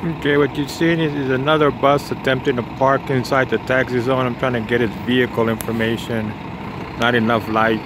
Okay, what you're seeing is, is another bus attempting to park inside the taxi zone. I'm trying to get his vehicle information. Not enough light.